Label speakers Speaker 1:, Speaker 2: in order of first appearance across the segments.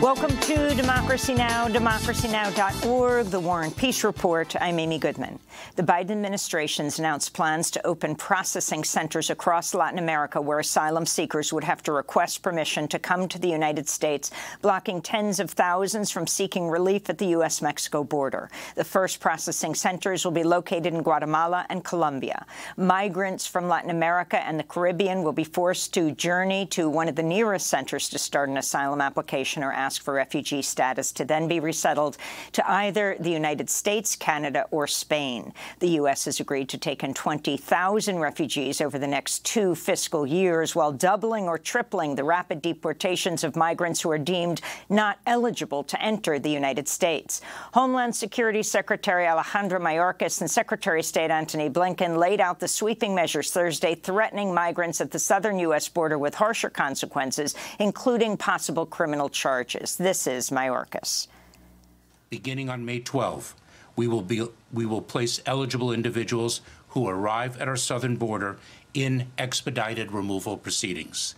Speaker 1: Welcome to Democracy Now!, democracynow.org, The War and Peace Report. I'm Amy Goodman. The Biden administration's announced plans to open processing centers across Latin America where asylum seekers would have to request permission to come to the United States, blocking tens of thousands from seeking relief at the U.S.-Mexico border. The first processing centers will be located in Guatemala and Colombia. Migrants from Latin America and the Caribbean will be forced to journey to one of the nearest centers to start an asylum application or ask ask for refugee status to then be resettled to either the United States, Canada, or Spain. The U.S. has agreed to take in 20,000 refugees over the next two fiscal years, while doubling or tripling the rapid deportations of migrants who are deemed not eligible to enter the United States. Homeland Security Secretary Alejandro Mayorkas and Secretary of State Antony Blinken laid out the sweeping measures Thursday threatening migrants at the southern U.S. border with harsher consequences, including possible criminal charges. This is Mayorkas.
Speaker 2: Beginning on May 12, we will, be, we will place eligible individuals who arrive at our southern border in expedited removal proceedings.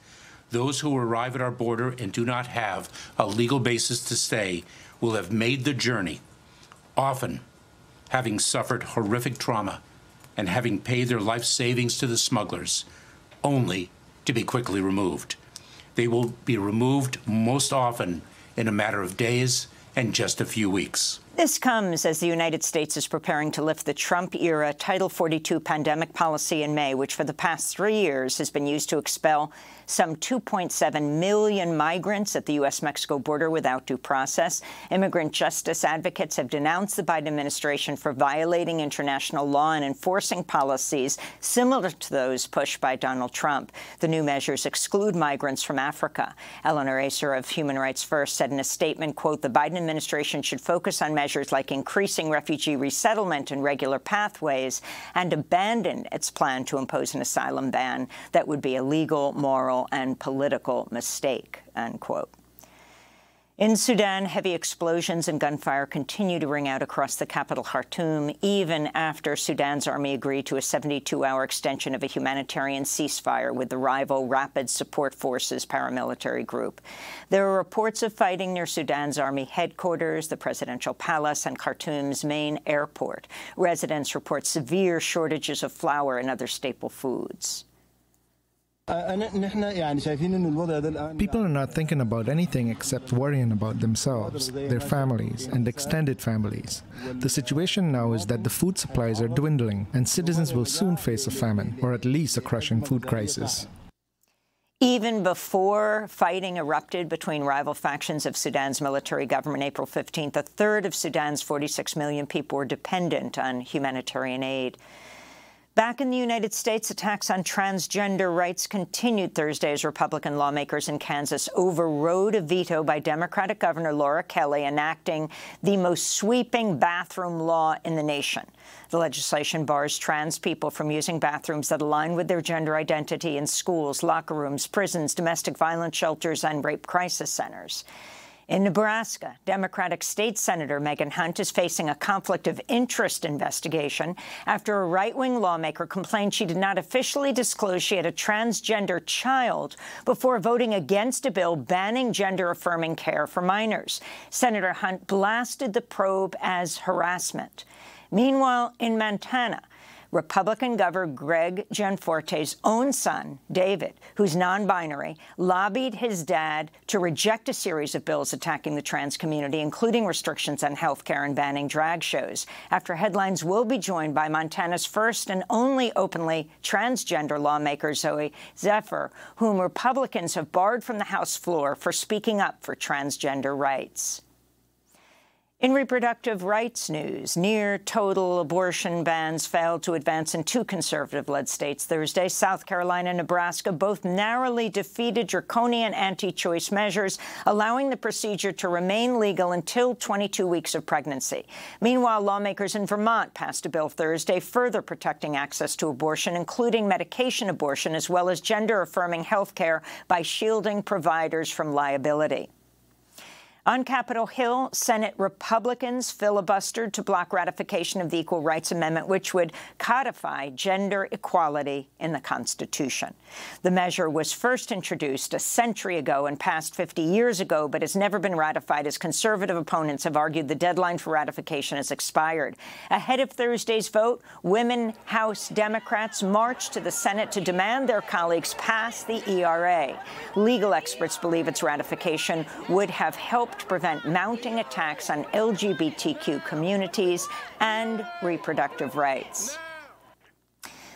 Speaker 2: Those who arrive at our border and do not have a legal basis to stay will have made the journey, often having suffered horrific trauma and having paid their life savings to the smugglers, only to be quickly removed. They will be removed most often in a matter of days and just a few weeks.
Speaker 1: This comes as the United States is preparing to lift the Trump-era Title 42 pandemic policy in May, which for the past three years has been used to expel some 2.7 million migrants at the U.S.-Mexico border without due process. Immigrant justice advocates have denounced the Biden administration for violating international law and enforcing policies similar to those pushed by Donald Trump. The new measures exclude migrants from Africa. Eleanor Acer of Human Rights First said in a statement, quote, the Biden administration should focus on measures like increasing refugee resettlement and regular pathways and abandon its plan to impose an asylum ban that would be illegal, moral, and political mistake, unquote. In Sudan, heavy explosions and gunfire continue to ring out across the capital, Khartoum, even after Sudan's army agreed to a 72-hour extension of a humanitarian ceasefire with the rival Rapid Support Forces paramilitary group. There are reports of fighting near Sudan's army headquarters, the presidential palace, and Khartoum's main airport. Residents report severe shortages of flour and other staple foods.
Speaker 3: People are not thinking about anything except worrying about themselves, their families, and extended families. The situation now is that the food supplies are dwindling, and citizens will soon face a famine, or at least a crushing food crisis.
Speaker 1: Even before fighting erupted between rival factions of Sudan's military government April 15th, a third of Sudan's 46 million people were dependent on humanitarian aid. Back in the United States, attacks on transgender rights continued Thursday as Republican lawmakers in Kansas overrode a veto by Democratic Governor Laura Kelly enacting the most sweeping bathroom law in the nation. The legislation bars trans people from using bathrooms that align with their gender identity in schools, locker rooms, prisons, domestic violence shelters, and rape crisis centers. In Nebraska, Democratic State Senator Megan Hunt is facing a conflict of interest investigation after a right-wing lawmaker complained she did not officially disclose she had a transgender child before voting against a bill banning gender-affirming care for minors. Senator Hunt blasted the probe as harassment. Meanwhile, in Montana, Republican Governor Greg Gianforte's own son, David, who's non-binary, lobbied his dad to reject a series of bills attacking the trans community, including restrictions on health care and banning drag shows. After headlines will be joined by Montana's first and only openly transgender lawmaker, Zooey Zephyr, whom Republicans have barred from the House floor for speaking up for transgender rights. In reproductive rights news, near-total abortion bans failed to advance in two conservative-led states Thursday. South Carolina and Nebraska both narrowly defeated draconian anti-choice measures, allowing the procedure to remain legal until 22 weeks of pregnancy. Meanwhile, lawmakers in Vermont passed a bill Thursday further protecting access to abortion, including medication abortion, as well as gender-affirming health care by shielding providers from liability. On Capitol Hill, Senate Republicans filibustered to block ratification of the Equal Rights Amendment, which would codify gender equality in the Constitution. The measure was first introduced a century ago and passed 50 years ago, but has never been ratified as conservative opponents have argued the deadline for ratification has expired. Ahead of Thursday's vote, women House Democrats marched to the Senate to demand their colleagues pass the ERA. Legal experts believe its ratification would have helped helped prevent mounting attacks on LGBTQ communities and reproductive rights.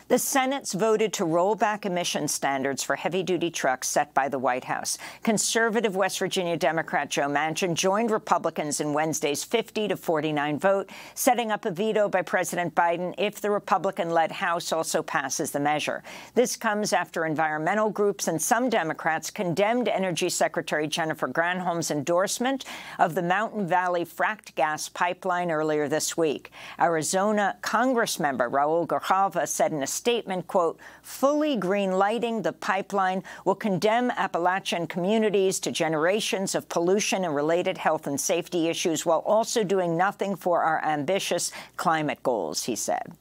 Speaker 1: The Senate's voted to roll back emission standards for heavy-duty trucks set by the White House. Conservative West Virginia Democrat Joe Manchin joined Republicans in Wednesday's 50 to 49 vote, setting up a veto by President Biden if the Republican-led House also passes the measure. This comes after environmental groups and some Democrats condemned Energy Secretary Jennifer Granholm's endorsement of the Mountain Valley fracked gas pipeline earlier this week. Arizona Congress member Raul Grijalva said in a statement, quote, fully green-lighting the pipeline will condemn Appalachian communities to generations of pollution and related health and safety issues while also doing nothing for our ambitious climate goals, he said.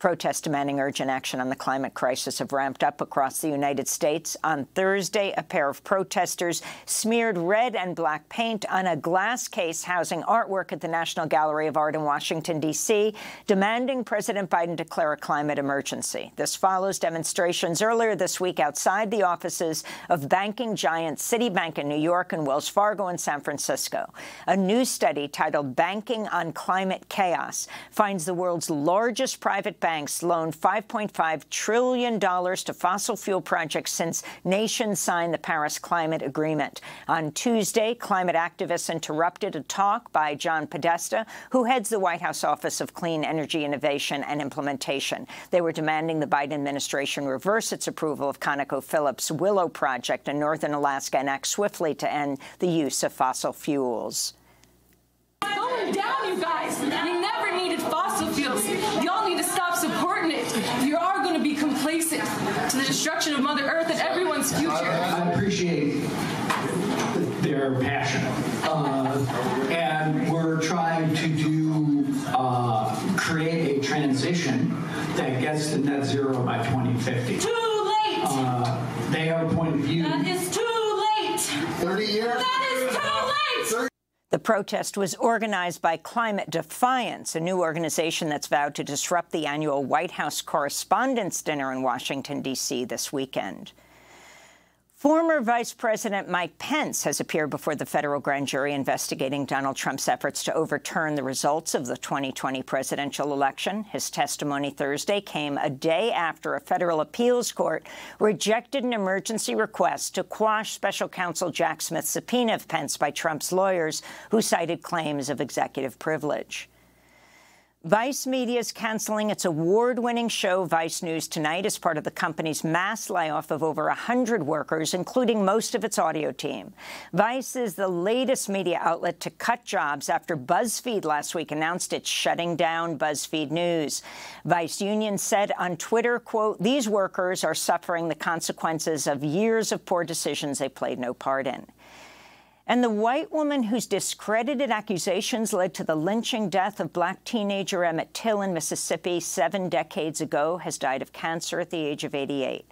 Speaker 1: Protests demanding urgent action on the climate crisis have ramped up across the United States. On Thursday, a pair of protesters smeared red and black paint on a glass case housing artwork at the National Gallery of Art in Washington, D.C., demanding President Biden declare a climate emergency. This follows demonstrations earlier this week outside the offices of banking giant Citibank in New York and Wells Fargo in San Francisco. A new study titled Banking on Climate Chaos finds the world's largest private bank banks loaned $5.5 trillion to fossil fuel projects since nations signed the Paris Climate Agreement. On Tuesday, climate activists interrupted a talk by John Podesta, who heads the White House Office of Clean Energy Innovation and Implementation. They were demanding the Biden administration reverse its approval of ConocoPhillips' Willow project in northern Alaska and act swiftly to end the use of fossil fuels.
Speaker 4: I appreciate their passion. Uh, and we're trying to do, uh, create a transition that gets to net zero by 2050.
Speaker 5: Too late!
Speaker 4: Uh, they have a point of view.
Speaker 5: That is too late!
Speaker 6: 30 years?
Speaker 5: That is too late!
Speaker 1: The protest was organized by Climate Defiance, a new organization that's vowed to disrupt the annual White House Correspondents' Dinner in Washington, D.C. this weekend. Former Vice President Mike Pence has appeared before the federal grand jury investigating Donald Trump's efforts to overturn the results of the 2020 presidential election. His testimony Thursday came a day after a federal appeals court rejected an emergency request to quash special counsel Jack Smith's subpoena of Pence by Trump's lawyers, who cited claims of executive privilege. Vice Media is canceling its award-winning show Vice News Tonight as part of the company's mass layoff of over 100 workers, including most of its audio team. Vice is the latest media outlet to cut jobs after BuzzFeed last week announced it's shutting down BuzzFeed News. Vice Union said on Twitter, quote, these workers are suffering the consequences of years of poor decisions they played no part in. And the white woman whose discredited accusations led to the lynching death of black teenager Emmett Till in Mississippi seven decades ago has died of cancer at the age of 88.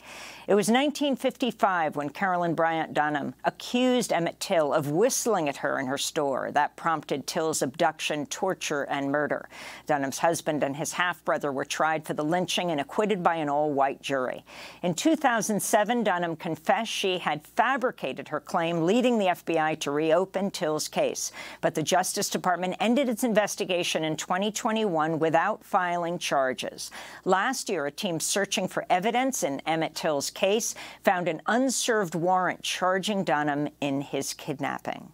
Speaker 1: It was 1955 when Carolyn Bryant Donham accused Emmett Till of whistling at her in her store. That prompted Till's abduction, torture, and murder. Donham's husband and his half-brother were tried for the lynching and acquitted by an all-white jury. In 2007, Donham confessed she had fabricated her claim, leading the FBI to reopen Till's case. But the Justice Department ended its investigation in 2021 without filing charges. Last year, a team searching for evidence in Emmett Till's case found an unserved warrant charging Donham in his kidnapping.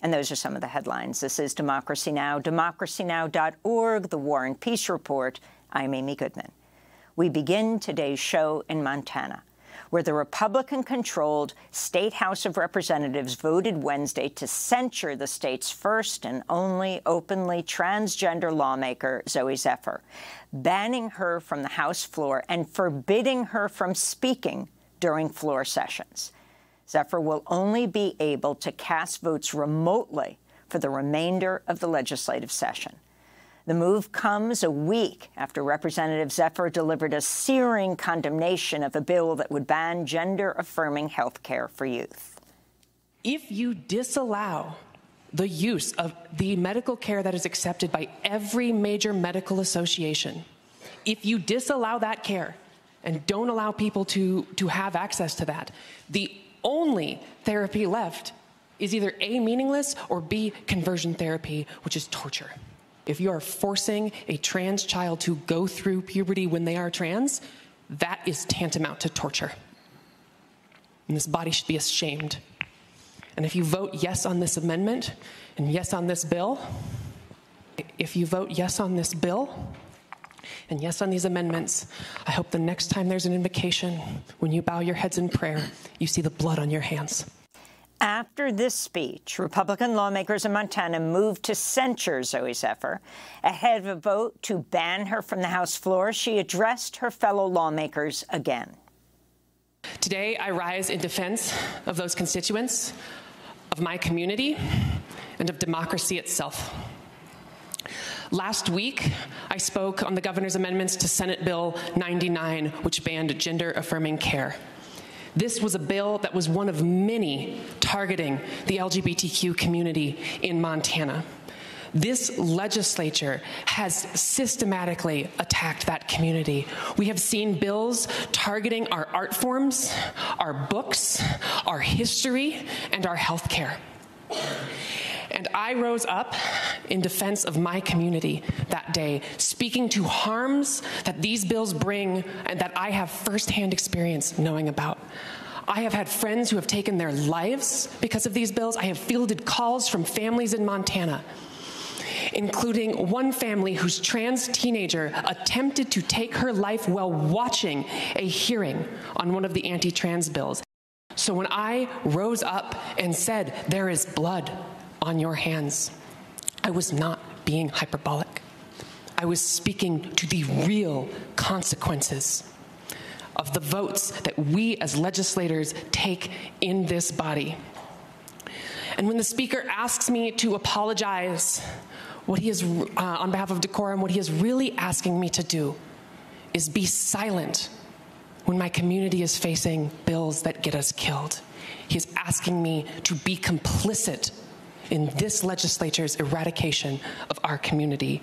Speaker 1: And those are some of the headlines. This is Democracy Now!, democracynow.org, The War and Peace Report. I'm Amy Goodman. We begin today's show in Montana, where the Republican-controlled State House of Representatives voted Wednesday to censure the state's first and only openly transgender lawmaker, Zooey Zephyr banning her from the House floor and forbidding her from speaking during floor sessions. Zephyr will only be able to cast votes remotely for the remainder of the legislative session. The move comes a week after Representative Zephyr delivered a searing condemnation of a bill that would ban gender-affirming health care for youth.
Speaker 7: If you disallow the use of the medical care that is accepted by every major medical association, if you disallow that care and don't allow people to, to have access to that, the only therapy left is either A, meaningless, or B, conversion therapy, which is torture. If you are forcing a trans child to go through puberty when they are trans, that is tantamount to torture. And this body should be ashamed. And if you vote yes on this amendment and yes on this bill, if you vote yes on this bill and yes on these amendments, I hope the next time there's an invocation, when you bow your heads in prayer, you see the blood on your hands.
Speaker 1: After this speech, Republican lawmakers in Montana moved to censure Zooey Zephyr. Ahead of a vote to ban her from the House floor, she addressed her fellow lawmakers again.
Speaker 7: Today, I rise in defense of those constituents, of my community, and of democracy itself. Last week, I spoke on the governor's amendments to Senate Bill 99, which banned gender affirming care. This was a bill that was one of many targeting the LGBTQ community in Montana. This legislature has systematically attacked that community. We have seen bills targeting our art forms, our books, our history, and our health care. And I rose up in defense of my community that day, speaking to harms that these bills bring and that I have firsthand experience knowing about. I have had friends who have taken their lives because of these bills. I have fielded calls from families in Montana including one family whose trans teenager attempted to take her life while watching a hearing on one of the anti trans bills. So when I rose up and said, There is blood, on your hands. I was not being hyperbolic. I was speaking to the real consequences of the votes that we as legislators take in this body. And when the speaker asks me to apologize, what he is, uh, on behalf of decorum, what he is really asking me to do is be silent when my community is facing bills that get us killed. He is asking me to be complicit in this legislature's eradication of our community,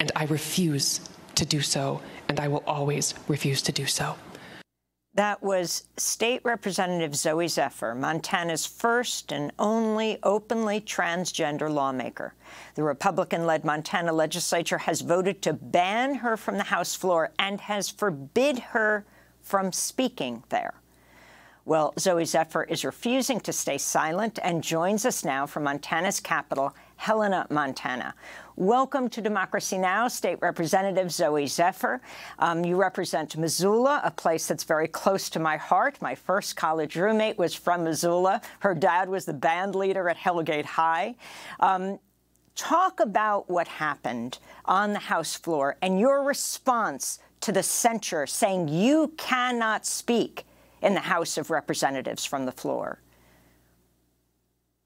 Speaker 7: and I refuse to do so, and I will always refuse to do so.
Speaker 1: That was State Representative Zooey Zephyr, Montana's first and only openly transgender lawmaker. The Republican-led Montana legislature has voted to ban her from the House floor and has forbid her from speaking there. Well, Zooey Zephyr is refusing to stay silent and joins us now from Montana's capital, Helena, Montana. Welcome to Democracy Now!, State Representative Zooey Zephyr. Um, you represent Missoula, a place that's very close to my heart. My first college roommate was from Missoula. Her dad was the band leader at Hellgate High. Um, talk about what happened on the House floor and your response to the censure saying you cannot speak in the House of Representatives from the floor?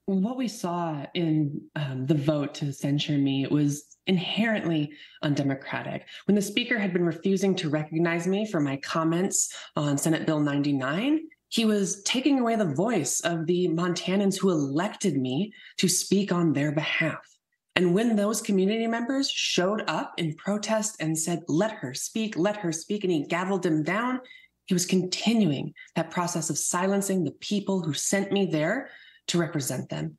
Speaker 7: What we saw in um, the vote to censure me was inherently undemocratic. When the speaker had been refusing to recognize me for my comments on Senate Bill 99, he was taking away the voice of the Montanans who elected me to speak on their behalf. And when those community members showed up in protest and said, let her speak, let her speak, and he gavelled them down, he was continuing that process of silencing the people who sent me there to represent them.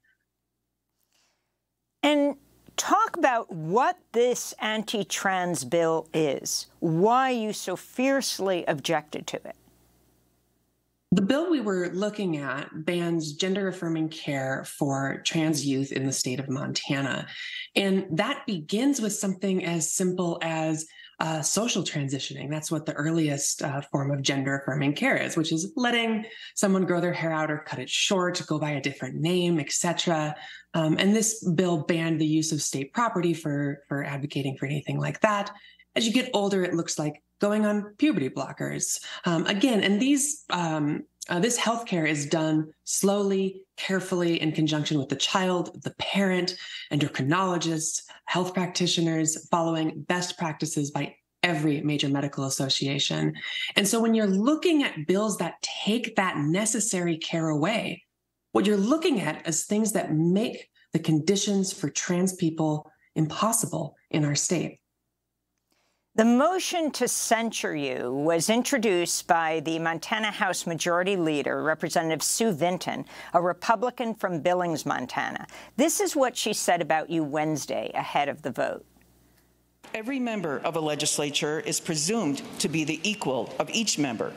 Speaker 1: And talk about what this anti-trans bill is, why you so fiercely objected to it.
Speaker 7: The bill we were looking at bans gender affirming care for trans youth in the state of Montana. And that begins with something as simple as uh, social transitioning. That's what the earliest uh, form of gender affirming care is, which is letting someone grow their hair out or cut it short, go by a different name, etc. Um, and this bill banned the use of state property for for advocating for anything like that. As you get older, it looks like going on puberty blockers um, again. And these um,
Speaker 6: Uh, this healthcare is done slowly, carefully, in conjunction with the child, the parent, endocrinologists, health practitioners, following best practices by every major medical association. And so when you're looking at bills that take that necessary care away, what you're looking at is things that make the conditions for trans people impossible in our state.
Speaker 1: The motion to censure you was introduced by the Montana House Majority Leader, Representative Sue Vinton, a Republican from Billings, Montana. This is what she said about you Wednesday ahead of the vote.
Speaker 8: Every member of a legislature is presumed to be the equal of each member,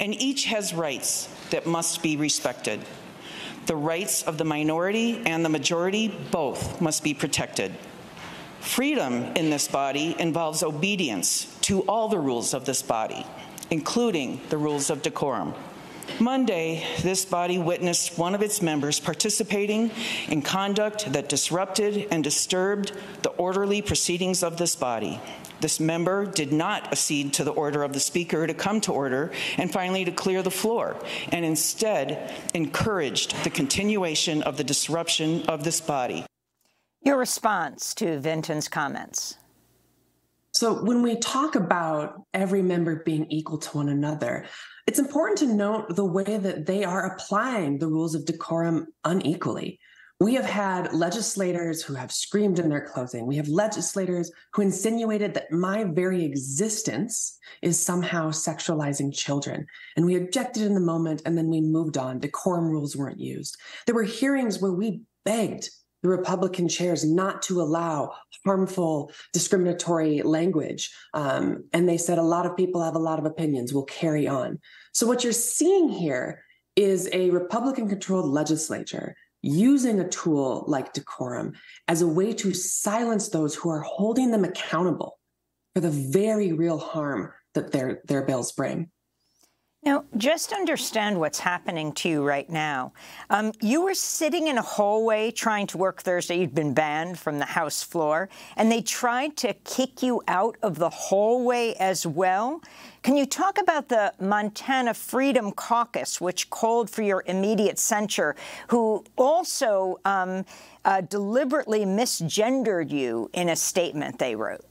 Speaker 8: and each has rights that must be respected. The rights of the minority and the majority both must be protected. Freedom in this body involves obedience to all the rules of this body, including the rules of decorum. Monday, this body witnessed one of its members participating in conduct that disrupted and disturbed the orderly proceedings of this body. This member did not accede to the order of the Speaker to come to order and finally to clear the floor, and instead encouraged the continuation of the disruption of this body.
Speaker 1: Your response to Vinton's comments.
Speaker 6: So, when we talk about every member being equal to one another, it's important to note the way that they are applying the rules of decorum unequally. We have had legislators who have screamed in their clothing. We have legislators who insinuated that my very existence is somehow sexualizing children. And we objected in the moment and then we moved on. Decorum rules weren't used. There were hearings where we begged the Republican chairs not to allow harmful, discriminatory language. Um, and they said a lot of people have a lot of opinions, we'll carry on. So, what you're seeing here is a Republican controlled legislature using a tool like decorum as a way to silence those who are holding them accountable for the very real harm that their, their bills bring.
Speaker 1: Now, just understand what's happening to you right now. Um, you were sitting in a hallway trying to work Thursday. You'd been banned from the House floor, and they tried to kick you out of the hallway as well. Can you talk about the Montana Freedom Caucus, which called for your immediate censure, who also um, uh, deliberately misgendered you in a statement they wrote?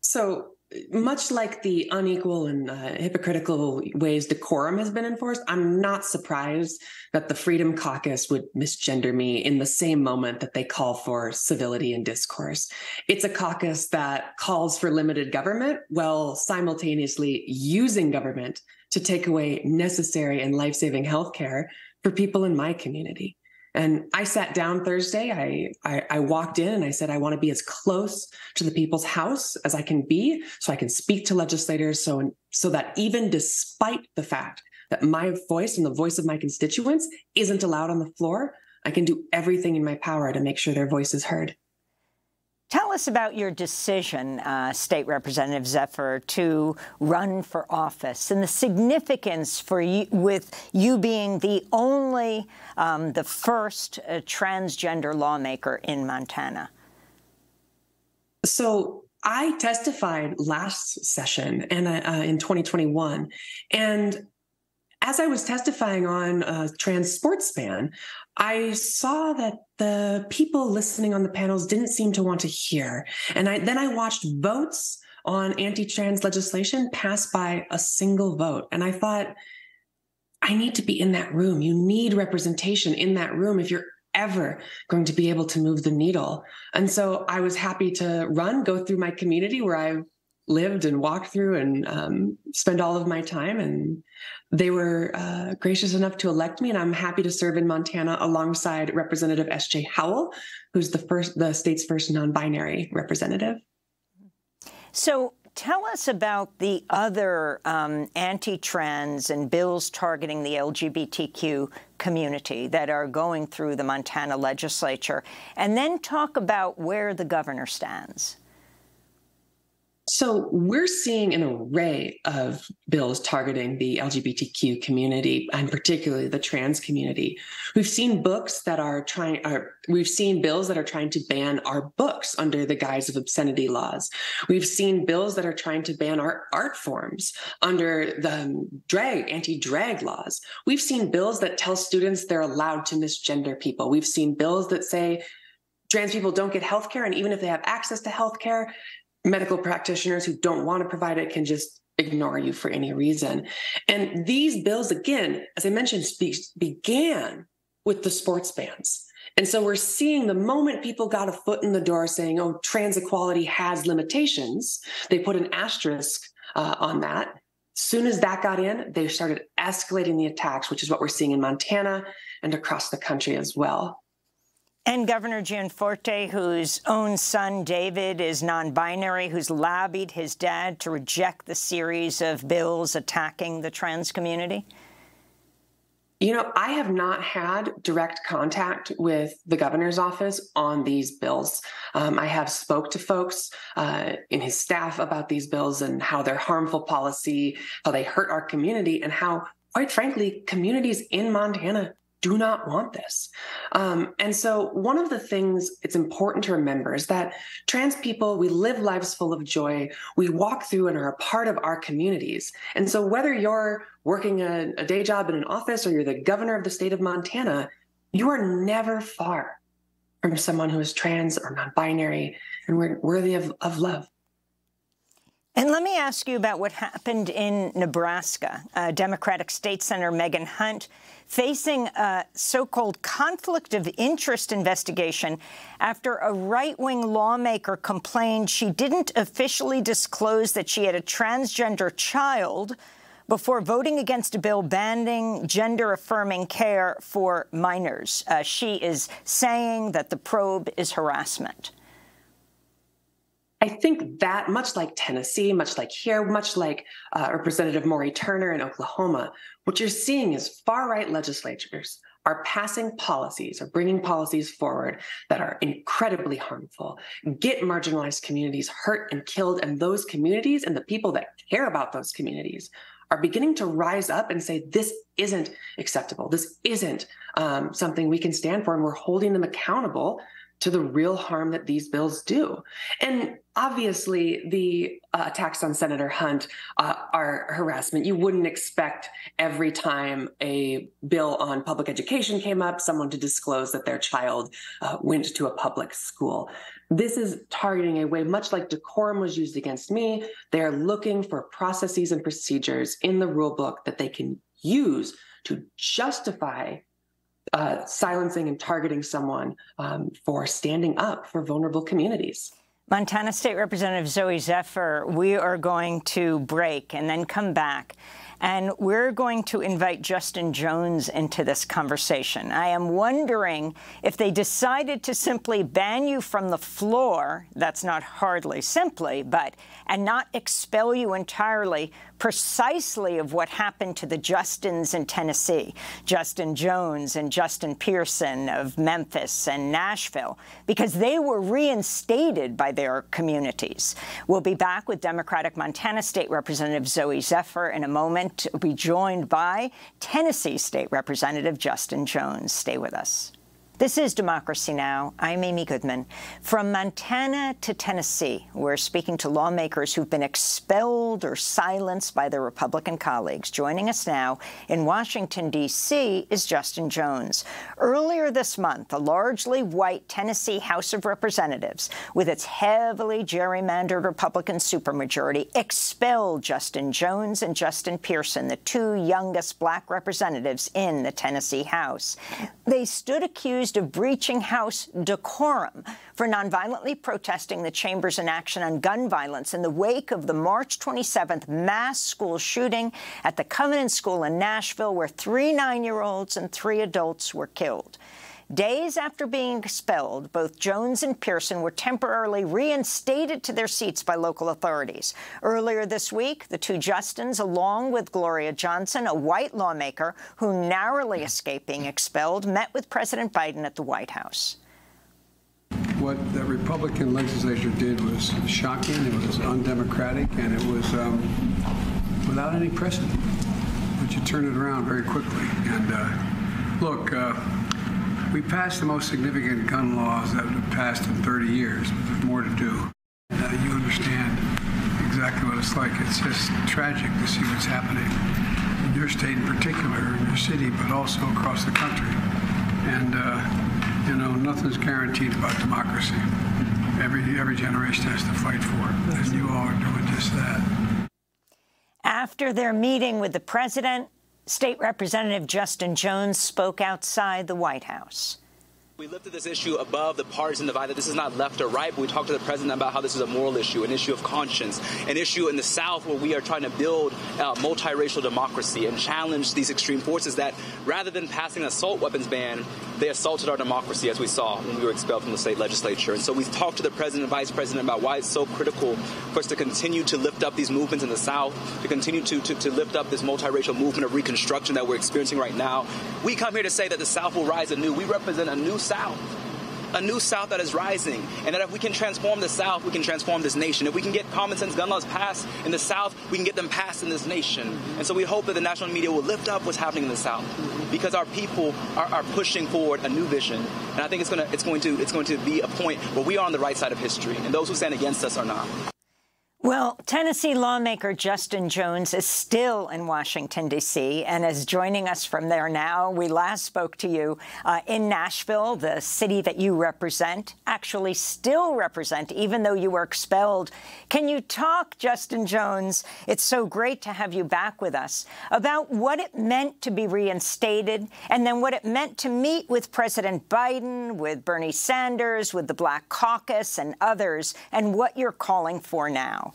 Speaker 6: So much like the unequal and uh, hypocritical ways decorum has been enforced, I'm not surprised that the Freedom Caucus would misgender me in the same moment that they call for civility and discourse. It's a caucus that calls for limited government while simultaneously using government to take away necessary and life saving health care for people in my community. And I sat down Thursday. I, I, I walked in and I said, I want to be as close to the people's house as I can be, so I can speak to legislators, so so that even despite the fact that my voice and the voice of my constituents isn't allowed on the floor, I can do everything in my power to make sure their voice is heard.
Speaker 1: Tell us about your decision, uh, State Representative Zephyr, to run for office and the significance for you, with you being the only, um, the first uh, transgender lawmaker in Montana.
Speaker 6: So I testified last session and uh, in 2021, and as I was testifying on a trans sports ban, I saw that the people listening on the panels didn't seem to want to hear. And I, then I watched votes on anti trans legislation pass by a single vote. And I thought, I need to be in that room. You need representation in that room if you're ever going to be able to move the needle. And so I was happy to run, go through my community where I lived and walked through and um, spend all of my time. And they were uh, gracious enough to elect me, and I'm happy to serve in Montana alongside Representative S.J. Howell, who's the first, the state's first non-binary representative.
Speaker 1: So tell us about the other um, anti-trans and bills targeting the LGBTQ community that are going through the Montana legislature, and then talk about where the governor stands.
Speaker 6: So we're seeing an array of bills targeting the LGBTQ community and particularly the trans community. We've seen books that are trying are we've seen bills that are trying to ban our books under the guise of obscenity laws. We've seen bills that are trying to ban our art forms under the um, drag anti-drag laws. We've seen bills that tell students they're allowed to misgender people. We've seen bills that say trans people don't get health care and even if they have access to health care medical practitioners who don't want to provide it can just ignore you for any reason. And these bills, again, as I mentioned, began with the sports bans. And so we're seeing the moment people got a foot in the door saying, oh, trans equality has limitations, they put an asterisk uh, on that. Soon as that got in, they started escalating the attacks, which is what we're seeing in Montana and across the country as well.
Speaker 1: And Governor Gianforte, whose own son, David, is non-binary, who's lobbied his dad to reject the series of bills attacking the trans community?
Speaker 6: You know, I have not had direct contact with the governor's office on these bills. Um, I have spoke to folks uh, in his staff about these bills and how they're harmful policy, how they hurt our community, and how, quite frankly, communities in Montana do not want this. Um, and so, one of the things it's important to remember is that trans people, we live lives full of joy. We walk through and are a part of our communities. And so, whether you're working a, a day job in an office or you're the governor of the state of Montana, you are never far from someone who is trans or non binary and worthy of, of love.
Speaker 1: And let me ask you about what happened in Nebraska. Uh, Democratic State Senator Megan Hunt facing a so-called conflict of interest investigation after a right-wing lawmaker complained she didn't officially disclose that she had a transgender child before voting against a bill banning gender-affirming care for minors. Uh, she is saying that the probe is harassment.
Speaker 6: I think that, much like Tennessee, much like here, much like uh, Representative Mauree Turner in Oklahoma, what you're seeing is far right legislatures are passing policies or bringing policies forward that are incredibly harmful, get marginalized communities hurt and killed, and those communities and the people that care about those communities are beginning to rise up and say, this isn't acceptable. This isn't um, something we can stand for. And we're holding them accountable to the real harm that these bills do. And obviously, the uh, attacks on Senator Hunt uh, are harassment. You wouldn't expect every time a bill on public education came up, someone to disclose that their child uh, went to a public school. This is targeting a way, much like decorum was used against me. They are looking for processes and procedures in the rule book that they can use to justify uh, silencing and targeting someone um, for standing up for vulnerable communities.
Speaker 1: Montana State Representative Zooey Zephyr, we are going to break and then come back. And we're going to invite Justin Jones into this conversation. I am wondering if they decided to simply ban you from the floor, that's not hardly simply, but, and not expel you entirely, precisely of what happened to the Justins in Tennessee, Justin Jones and Justin Pearson of Memphis and Nashville, because they were reinstated by their communities. We'll be back with Democratic Montana State Representative Zooey Zephyr in a moment. We'll be joined by Tennessee State Representative Justin Jones. Stay with us. This is Democracy Now! I'm Amy Goodman. From Montana to Tennessee, we're speaking to lawmakers who've been expelled or silenced by their Republican colleagues. Joining us now in Washington, D.C. is Justin Jones. Earlier this month, a largely white Tennessee House of Representatives, with its heavily gerrymandered Republican supermajority, expelled Justin Jones and Justin Pearson, the two youngest black representatives in the Tennessee House. They stood accused accused of breaching House decorum for nonviolently protesting the chamber's inaction on gun violence in the wake of the March 27th mass school shooting at the Covenant School in Nashville, where three nine-year-olds and three adults were killed. Days after being expelled, both Jones and Pearson were temporarily reinstated to their seats by local authorities. Earlier this week, the two Justins, along with Gloria Johnson, a white lawmaker who narrowly escaped being expelled, met with President Biden at the White House.
Speaker 9: what the Republican legislature did was shocking, it was undemocratic, and it was um, without any precedent. But you turn it around very quickly. And uh, look, uh, we passed the most significant gun laws that have passed in 30 years. There's more to do. Uh, you understand exactly what it's like. It's just tragic to see what's happening in your state in particular, in your city, but also across the country. And, uh, you know, nothing's guaranteed about democracy. Every, every generation has to fight for it, and you all are doing just that.
Speaker 1: After their meeting with the president, State Representative Justin Jones spoke outside the White House.
Speaker 10: We lifted this issue above the partisan divide, that this is not left or right, but we talked to the president about how this is a moral issue, an issue of conscience, an issue in the South where we are trying to build a multiracial democracy and challenge these extreme forces that, rather than passing an assault weapons ban, they assaulted our democracy, as we saw when we were expelled from the state legislature. And so we talked to the president and vice president about why it's so critical for us to continue to lift up these movements in the South, to continue to, to, to lift up this multiracial movement of reconstruction that we're experiencing right now. We come here to say that the South will rise anew. We represent a new South a new South that is rising. And that if we can transform the South, we can transform this nation. If we can get common sense gun laws passed in the South, we can get them passed in this nation. And so we hope that the national media will lift up what's happening in the South because our people are, are pushing forward a new vision. And I think it's, gonna, it's, going to, it's going to be a point where we are on the right side of history, and those who stand against us are not.
Speaker 1: Well, Tennessee lawmaker Justin Jones is still in Washington, D.C., and is joining us from there now. We last spoke to you uh, in Nashville, the city that you represent, actually still represent, even though you were expelled. Can you talk, Justin Jones, it's so great to have you back with us, about what it meant to be reinstated, and then what it meant to meet with President Biden, with Bernie Sanders, with the Black Caucus and others, and what you're calling for now?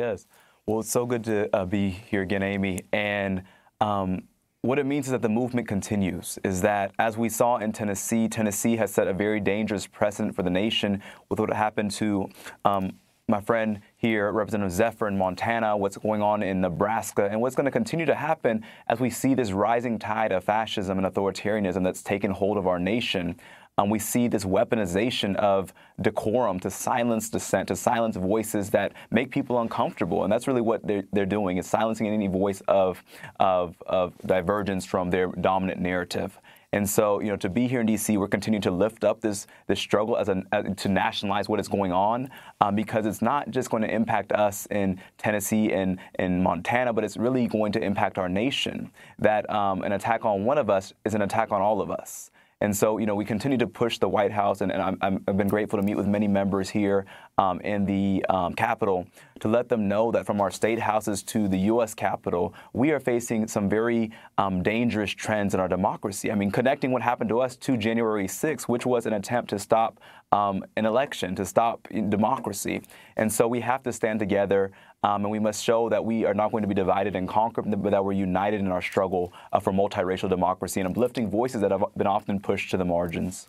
Speaker 11: Yes. Well, it's so good to uh, be here again, Amy. And um, what it means is that the movement continues, is that as we saw in Tennessee, Tennessee has set a very dangerous precedent for the nation with what happened to um, my friend here, Representative Zephyr in Montana, what's going on in Nebraska, and what's going to continue to happen as we see this rising tide of fascism and authoritarianism that's taken hold of our nation um, we see this weaponization of decorum to silence dissent, to silence voices that make people uncomfortable. And that's really what they're, they're doing, is silencing any voice of, of, of divergence from their dominant narrative. And so, you know, to be here in D.C., we're continuing to lift up this this struggle as, a, as to nationalize what is going on, um, because it's not just going to impact us in Tennessee and in Montana, but it's really going to impact our nation. That um, an attack on one of us is an attack on all of us. And so, you know, we continue to push the White House, and, and i have been grateful to meet with many members here um, in the um, Capitol to let them know that from our state houses to the U.S. Capitol, we are facing some very um, dangerous trends in our democracy. I mean, connecting what happened to us to January 6th, which was an attempt to stop um, an election, to stop democracy. And so we have to stand together. Um, and we must show that we are not going to be divided and conquered, but that we're united in our struggle uh, for multiracial democracy and uplifting voices that have been often pushed to the margins.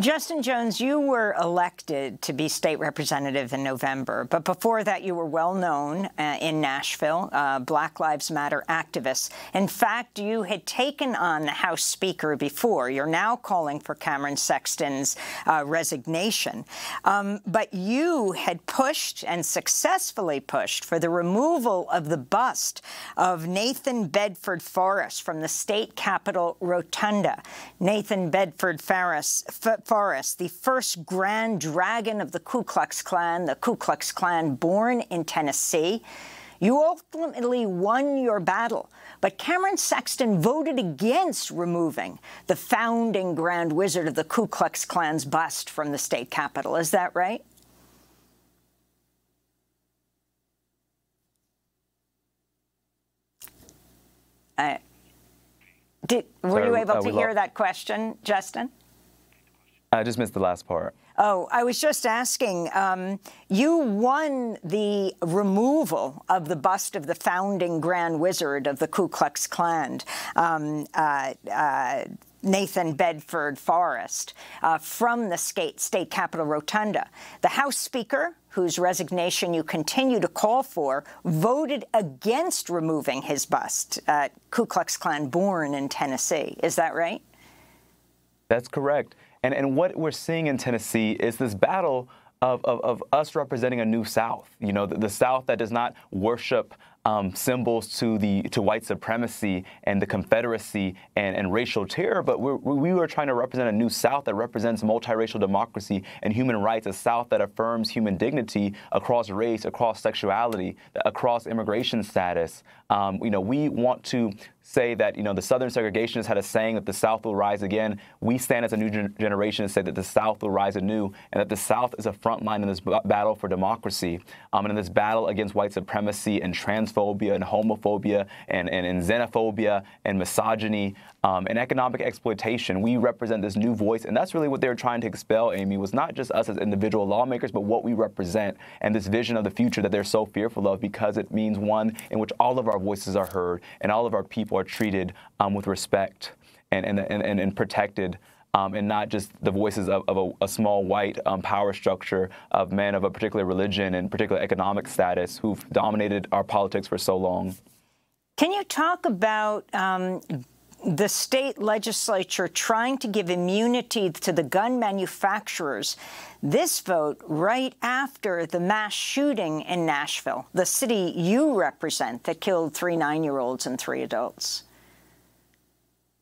Speaker 1: Justin Jones, you were elected to be state representative in November, but before that you were well known uh, in Nashville, uh, Black Lives Matter activist. In fact, you had taken on the House Speaker before. You're now calling for Cameron Sexton's uh, resignation. Um, but you had pushed and successfully pushed for the removal of the bust of Nathan Bedford Forrest from the state capitol rotunda. Nathan Bedford Forrest Forrest, the first grand dragon of the Ku Klux Klan, the Ku Klux Klan born in Tennessee. You ultimately won your battle, but Cameron Sexton voted against removing the founding Grand Wizard of the Ku Klux Klan's bust from the state capitol. Is that right? Uh, did, were Sorry, you able to hear that question, Justin?
Speaker 11: I just missed the last part.
Speaker 1: Oh, I was just asking. Um, you won the removal of the bust of the founding Grand Wizard of the Ku Klux Klan, um, uh, uh, Nathan Bedford Forrest, uh, from the state, state capitol rotunda. The House Speaker, whose resignation you continue to call for, voted against removing his bust, uh, Ku Klux Klan born in Tennessee. Is that right?
Speaker 11: That's correct. And, and what we're seeing in Tennessee is this battle of, of, of, us representing a new South. You know, the, the South that does not worship um, symbols to the to white supremacy and the Confederacy and, and racial terror, but we're, we were trying to represent a new South that represents multiracial democracy and human rights, a South that affirms human dignity across race, across sexuality, across immigration status. Um, you know, we want to say that you know the Southern segregationists had a saying that the South will rise again. We stand as a new gen- generation and say that the South will rise anew, and that the South is a front line in this b- battle for democracy, um, and in this battle against white supremacy and transphobia and homophobia and, and, and xenophobia and misogyny um, and economic exploitation. We represent this new voice, and that's really what they were trying to expel. Amy was not just us as individual lawmakers, but what we represent and this vision of the future that they're so fearful of, because it means one in which all of our voices are heard and all of our people are treated um, with respect and, and, and, and protected. Um, and not just the voices of, of a, a, small white um, power structure of men of a particular religion and particular economic status who've dominated our politics for so long.
Speaker 1: Can you talk about um, the state legislature trying to give immunity to the gun manufacturers? This vote right after the mass shooting in Nashville, the city you represent that killed three nine-year-olds and three adults.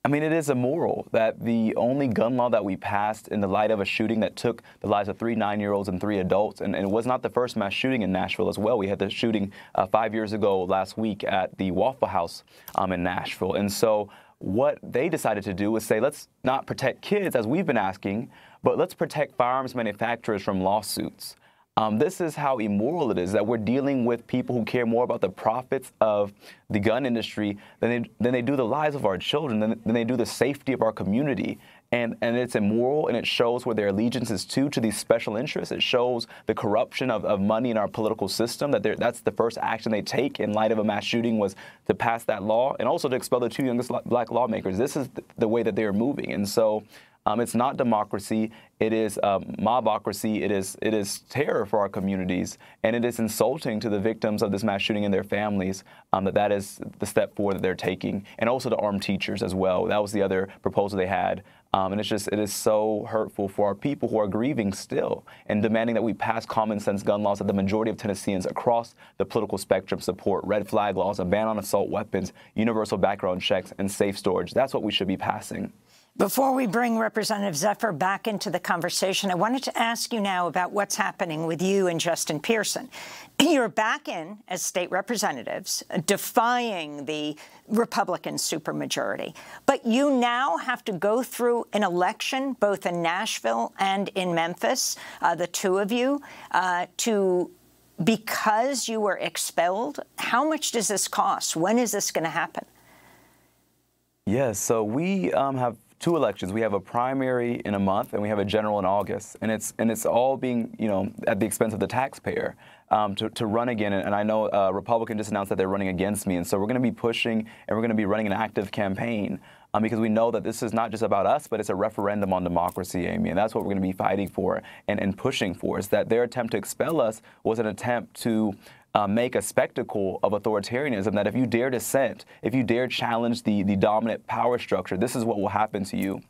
Speaker 11: I mean, it is immoral that the only gun law that we passed in the light of a shooting that took the lives of three nine year olds and three adults, and, and, it was not the first mass shooting in Nashville as well. We had the shooting uh, five years ago last week at the Waffle House um, in Nashville. And so, what they decided to do was say, let's not protect kids as we've been asking, but let's protect firearms manufacturers from lawsuits. Um, this is how immoral it is that we're dealing with people who care more about the profits of the gun industry than they, than they do the lives of our children, than, than they do the safety of our community. And, and it's immoral and it shows where their allegiance is to, to these special interests. It shows the corruption of, of money in our political system, that that's the first action they take in light of a mass shooting was to pass that law and also to expel the two youngest black lawmakers. This is the way that they're moving. And so um, it's not democracy. It is um, mobocracy. It is it is terror for our communities, and it is insulting to the victims of this mass shooting and their families. Um, that that is the step forward that they're taking, and also to arm teachers as well. That was the other proposal they had. Um, and it's just, it is so hurtful for our people who are grieving still and demanding that we pass common sense gun laws that the majority of Tennesseans across the political spectrum support. Red flag laws, a ban on assault weapons, universal background checks, and safe storage. That's what we should be passing.
Speaker 1: Before we bring Representative Zephyr back into the conversation, I wanted to ask you now about what's happening with you and Justin Pearson. You're back in as state representatives, defying the Republican supermajority. But you now have to go through an election, both in Nashville and in Memphis, uh, the two of you, uh, to because you were expelled. How much does this cost? When is this going to happen?
Speaker 11: Yes, so we um, have two elections. We have a primary in a month, and we have a general in August, and it's and it's all being you know at the expense of the taxpayer um, to, to run again. And I know a uh, Republican just announced that they're running against me, and so we're going to be pushing and we're going to be running an active campaign. Um, because we know that this is not just about us, but it's a referendum on democracy, Amy, and that's what we're going to be fighting for and, and pushing for. Is that their attempt to expel us was an attempt to uh, make a spectacle of authoritarianism that if you dare dissent, if you dare challenge the, the dominant power structure, this is what will happen to you.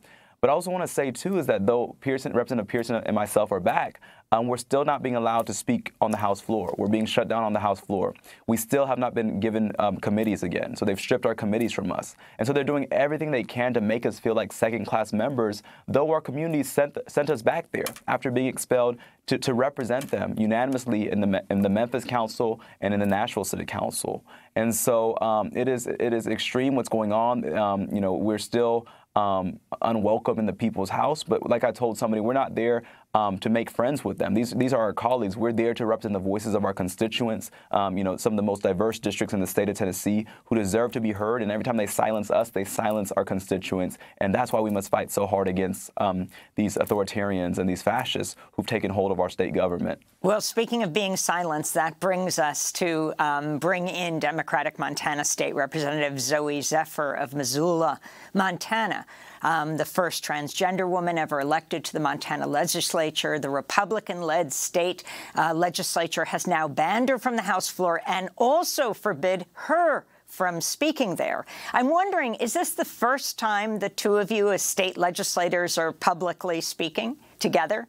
Speaker 11: But I also want to say, too, is that though Pearson, Representative Pearson and myself are back, um, we're still not being allowed to speak on the House floor. We're being shut down on the House floor. We still have not been given um, committees again. So they've stripped our committees from us. And so they're doing everything they can to make us feel like second class members, though our communities sent, sent us back there after being expelled to, to represent them unanimously in the, in the Memphis Council and in the Nashville City Council. And so um, it is it is extreme what's going on. Um, you know, we're still um, unwelcome in the people's house. But like I told somebody, we're not there um, to make friends with them. These these are our colleagues. We're there to represent the voices of our constituents. Um, you know, some of the most diverse districts in the state of Tennessee who deserve to be heard. And every time they silence us, they silence our constituents. And that's why we must fight so hard against um, these authoritarians and these fascists who've taken hold of our state government.
Speaker 1: Well, speaking of being silenced, that brings us to um, bring in Democratic Montana State Representative Zooey Zephyr of Missoula, Montana um, the first transgender woman ever elected to the Montana legislature. The Republican-led state uh, legislature has now banned her from the House floor and also forbid her from speaking there. I'm wondering, is this the first time the two of you as state legislators are publicly speaking together?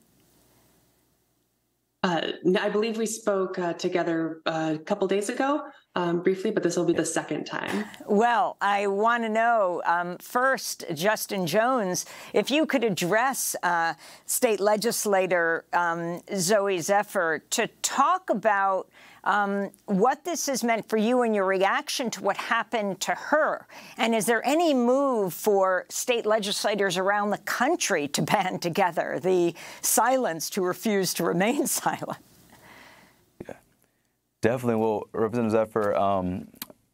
Speaker 6: Uh, I believe we spoke uh, together uh, a couple days ago um, briefly, but this will be the second time.
Speaker 1: Well, I want to know um, first, Justin Jones, if you could address uh, state legislator um, Zooey Zephyr to talk about um, what this has meant for you and your reaction to what happened to her. And is there any move for state legislators around the country to band together, the silence to refuse to remain silent?
Speaker 11: Definitely. Well, Representative Zephyr um,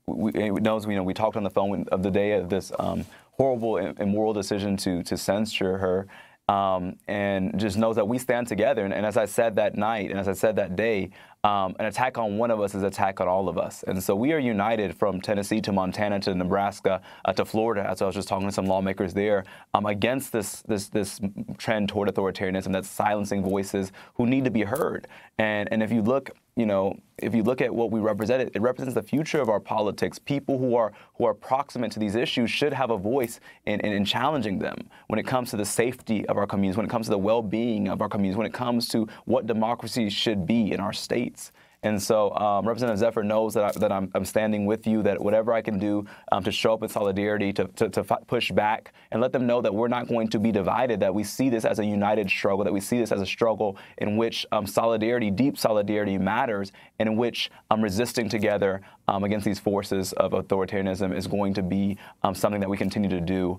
Speaker 11: we, knows, you know, we talked on the phone of the day of this um, horrible and immoral decision to, to censure her. Um, and just knows that we stand together. And, and, as I said that night, and as I said that day, um, an attack on one of us is an attack on all of us. And so we are united from Tennessee to Montana to Nebraska uh, to Florida, as I was just talking to some lawmakers there, um, against this, this, this trend toward authoritarianism that's silencing voices who need to be heard. And, and if you look you know, if you look at what we represent, it, represents the future of our politics. People who are who are proximate to these issues should have a voice in, in, in, challenging them when it comes to the safety of our communities, when it comes to the well-being of our communities, when it comes to what democracy should be in our states. And so um, Representative Zephyr knows that, I, that I'm, I'm, standing with you, that whatever I can do um, to show up in solidarity, to, to, to push back, and let them know that we're not going to be divided, that we see this as a united struggle, that we see this as a struggle in which um, solidarity, deep solidarity matters, and in which um, resisting together um, against these forces of authoritarianism is going to be um, something that we continue to do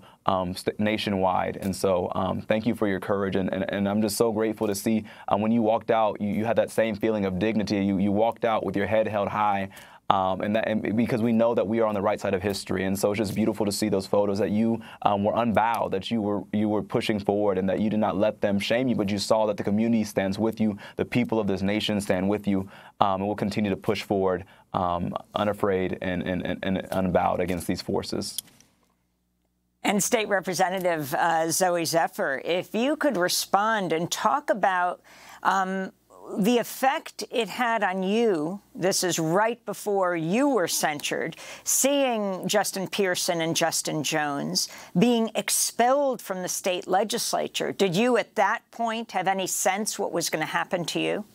Speaker 11: nationwide. And so thank you for your courage. And, and, and, I'm just so grateful to see when you walked out, you, you had that same feeling of dignity. You, you you walked out with your head held high. Um, and, that, and because we know that we are on the right side of history, and so it's just beautiful to see those photos that you um, were unbowed, that you were you were pushing forward, and that you did not let them shame you, but you saw that the community stands with you, the people of this nation stand with you, um, and will continue to push forward, um, unafraid and, and, and, and unbowed against these forces.
Speaker 1: And State Representative uh, Zooey Zephyr, if you could respond and talk about um, the effect it had on you, this is right before you were censured, seeing Justin Pearson and Justin Jones being expelled from the state legislature. Did you at that point have any sense what was going to happen to you?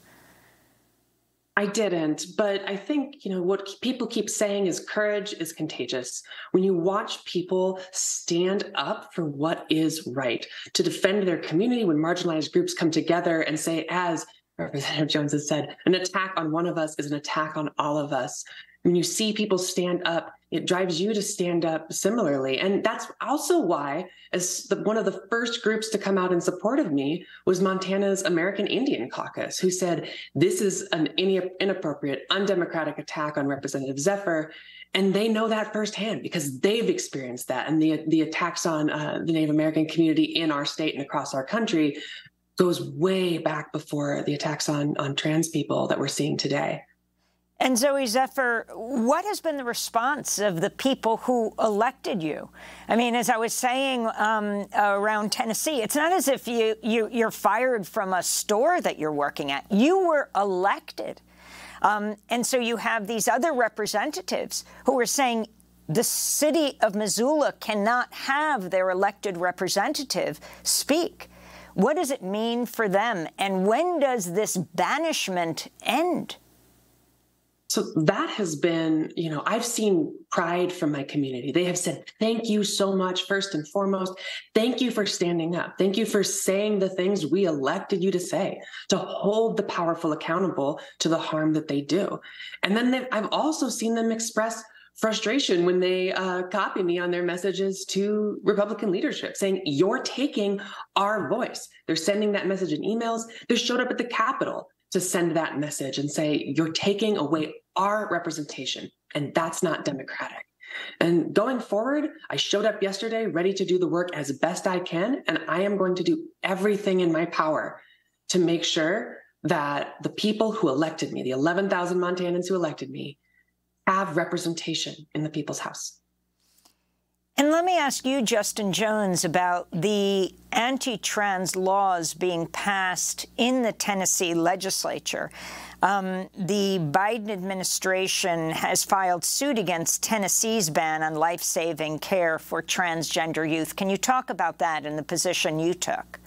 Speaker 6: I didn't, but I think, you know, what people keep saying is courage is contagious. When you watch people stand up for what is right, to defend their community, when marginalized groups come together and say, as Representative Jones has said, an attack on one of us is an attack on all of us. When you see people stand up, it drives you to stand up similarly. And that's also why, as the, one of the first groups to come out in support of me was Montana's American Indian Caucus, who said this is an inappropriate, undemocratic attack on Representative Zephyr. And they know that firsthand because they've experienced that. And the, the attacks on uh, the Native American community in our state and across our country goes way back before the attacks on, on trans people that we're seeing today.
Speaker 1: And Zooey Zephyr, what has been the response of the people who elected you? I mean, as I was saying um, around Tennessee, it's not as if you, you, you're fired from a store that you're working at. You were elected. Um, and so you have these other representatives who are saying the city of Missoula cannot have their elected representative speak. What does it mean for them? And when does this banishment end?
Speaker 6: So that has been, you know, I've seen pride from my community. They have said, thank you so much, first and foremost. Thank you for standing up. Thank you for saying the things we elected you to say, to hold the powerful accountable to the harm that they do. And then I've also seen them express frustration when they uh, copy me on their messages to Republican leadership saying, You're taking our voice. They're sending that message in emails. They showed up at the Capitol to send that message and say, You're taking away our representation. And that's not democratic. And going forward, I showed up yesterday ready to do the work as best I can. And I am going to do everything in my power to make sure that the people who elected me, the 11,000 Montanans who elected me, have representation in the people's house.
Speaker 1: And let me ask you, Justin Jones, about the anti-trans laws being passed in the Tennessee legislature. Um, the Biden administration has filed suit against Tennessee's ban on life-saving care for transgender youth. Can you talk about that and the position you took?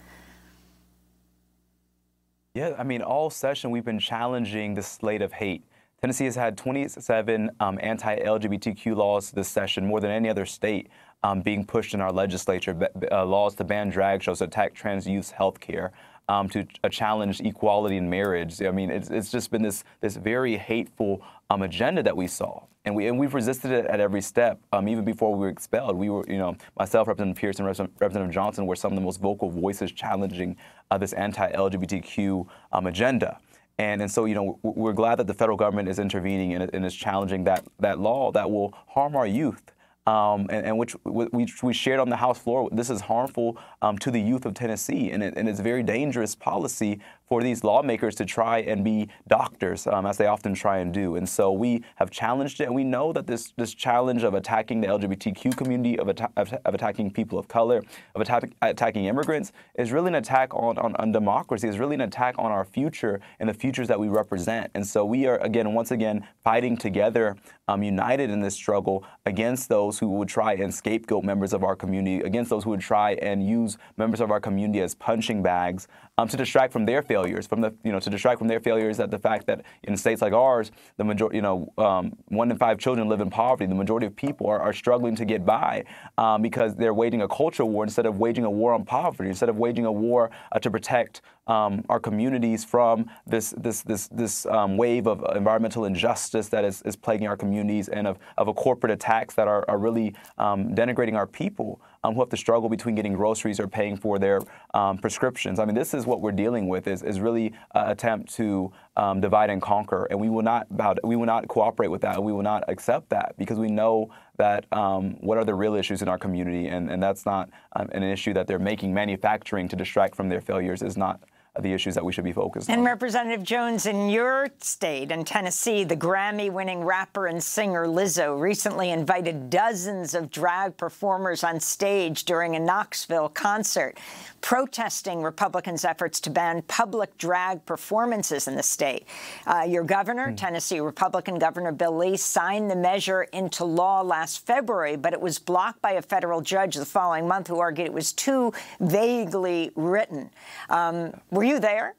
Speaker 11: Yeah, I mean, all session we've been challenging the slate of hate. Tennessee has had 27 um, anti-LGBTQ laws this session, more than any other state, um, being pushed in our legislature. Uh, laws to ban drag shows, attack trans youth's health care, um, to uh, challenge equality in marriage. I mean, it's, it's just been this this very hateful um, agenda that we saw, and we and we've resisted it at every step. Um, even before we were expelled, we were, you know, myself, Representative Pierce, and Representative Johnson were some of the most vocal voices challenging uh, this anti-LGBTQ um, agenda. And, and so, you know, we're glad that the federal government is intervening and, and is challenging that, that law that will harm our youth um, and, and, which we, we, shared on the House floor. This is harmful um, to the youth of Tennessee, and, it, and, it's a very dangerous policy for these lawmakers to try and be doctors, um, as they often try and do. And so we have challenged it, and we know that this this challenge of attacking the LGBTQ community, of, of, of attacking people of color, of attack attacking immigrants, is really an attack on, on, on democracy. Is really an attack on our future and the futures that we represent. And so we are again, once again, fighting together, um, united in this struggle against those who would try and scapegoat members of our community, against those who would try and use members of our community as punching bags um, to distract from their failures, from the you know to distract from their failures that the fact that in states like ours, the majority you know um, one in five children live in poverty. The majority of people are, are struggling to get by um, because they're waging a culture war instead of waging a war on poverty, instead of waging a war uh, to protect um, our communities from this this this this um, wave of environmental injustice that is, is plaguing our communities and of, of a corporate attacks that are, are really um, denigrating our people um, who have to struggle between getting groceries or paying for their um, prescriptions. I mean, this is what we're dealing with is, is really an attempt to um, divide and conquer, and we will not bow, we will not cooperate with that, and we will not accept that because we know that um, what are the real issues in our community, and, and that's not um, an issue that they're making. Manufacturing to distract from their failures is not the issues that we should be focused
Speaker 1: and
Speaker 11: on.
Speaker 1: And Representative Jones, in your state, in Tennessee, the Grammy-winning rapper and singer Lizzo recently invited dozens of drag performers on stage during a Knoxville concert, protesting Republicans' efforts to ban public drag performances in the state. Uh, your governor, mm. Tennessee Republican Governor Bill Lee, signed the measure into law last February, but it was blocked by a federal judge the following month who argued it was too vaguely written. Um, were you there?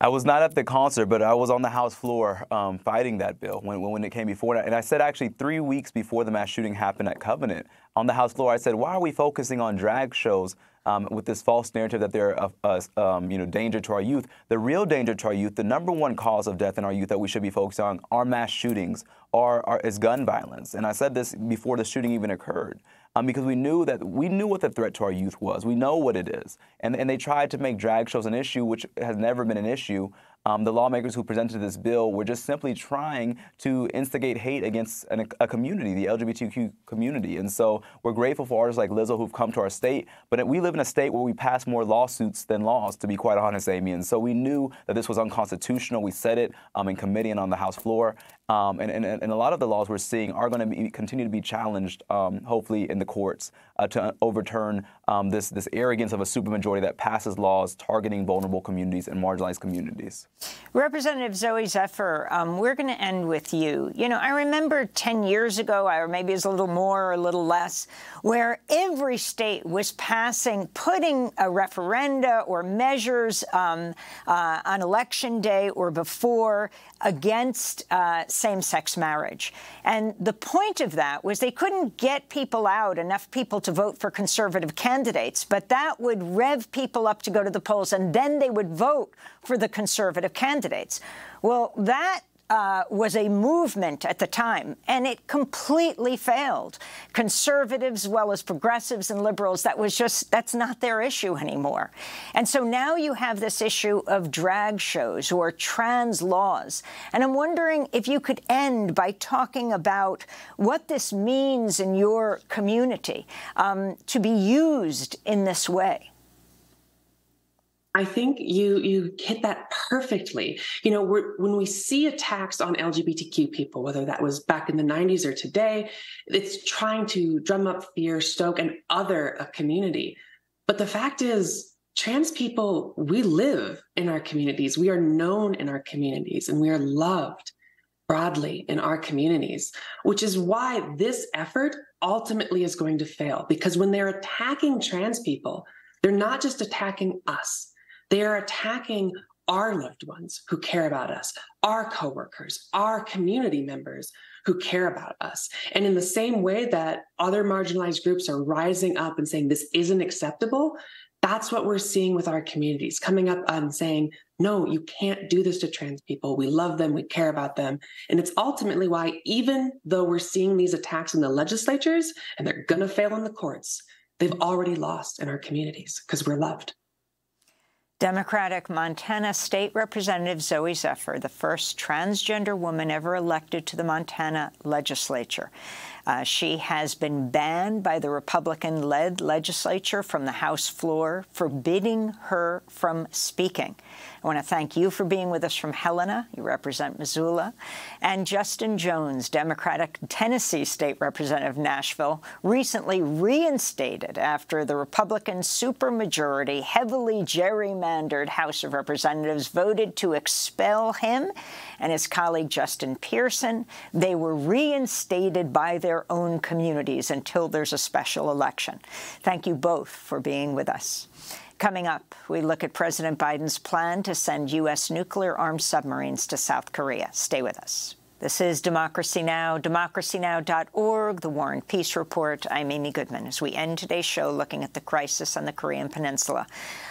Speaker 11: I was not at the concert, but I was on the House floor um, fighting that bill when, when it came before. And I said actually three weeks before the mass shooting happened at Covenant on the House floor, I said, why are we focusing on drag shows um, with this false narrative that they're a, a um, you know danger to our youth? The real danger to our youth, the number one cause of death in our youth that we should be focused on, are mass shootings, are, are is gun violence. And I said this before the shooting even occurred um, because we knew that we knew what the threat to our youth was. We know what it is, and and they tried to make drag shows an issue, which has never been an issue. Um, the lawmakers who presented this bill were just simply trying to instigate hate against an, a community, the LGBTQ community. And so we're grateful for artists like Lizzo who've come to our state. But we live in a state where we pass more lawsuits than laws, to be quite honest, Amy. And so we knew that this was unconstitutional. We said it um, in committee and on the House floor. Um, and, and, and, a lot of the laws we're seeing are going to continue to be challenged, um, hopefully, in the courts uh, to overturn um, this, this arrogance of a supermajority that passes laws targeting vulnerable communities and marginalized communities.
Speaker 1: Representative Zooey Zephyr, um, we're going to end with you. You know, I remember 10 years ago, or maybe it's a little more or a little less, where every state was passing, putting a referenda or measures um, uh, on election day or before against uh, same-sex marriage. And the point of that was they couldn't get people out, enough people to vote for conservative candidates, but that would rev people up to go to the polls, and then they would vote for the conservative candidates. Well, that uh, was a movement at the time, and it completely failed. Conservatives, as well as progressives and liberals, that was just, that's not their issue anymore. And so now you have this issue of drag shows or trans laws. And I'm wondering if you could end by talking about what this means in your community um, to be used in this way.
Speaker 6: I think you you hit that perfectly. You know, when we see attacks on LGBTQ people, whether that was back in the 90s or today, it's trying to drum up fear, stoke, and other a community. But the fact is, trans people, we live in our communities. We are known in our communities, and we are loved broadly in our communities, which is why this effort ultimately is going to fail. Because when they're attacking trans people, they're not just attacking us, they are attacking our loved ones who care about us, our coworkers, our community members who care about us. And in the same way that other marginalized groups are rising up and saying this isn't acceptable, that's what we're seeing with our communities coming up and saying, no, you can't do this to trans people. We love them, we care about them. And it's ultimately why, even though we're seeing these attacks in the legislatures and they're going to fail in the courts, they've already lost in our communities because we're loved.
Speaker 1: Democratic Montana State Representative Zooey Zephyr, the first transgender woman ever elected to the Montana legislature. Uh, she has been banned by the Republican-led legislature from the House floor, forbidding her from speaking. I want to thank you for being with us from Helena. You represent Missoula. And Justin Jones, Democratic Tennessee State Representative Nashville, recently reinstated after the Republican supermajority, heavily gerrymandered House of Representatives voted to expel him and his colleague Justin Pearson. They were reinstated by their own communities until there's a special election. Thank you both for being with us. Coming up, we look at President Biden's plan to send U.S. nuclear-armed submarines to South Korea. Stay with us. This is Democracy Now!, democracynow.org, The War and Peace Report. I'm Amy Goodman as we end today's show looking at the crisis on the Korean Peninsula.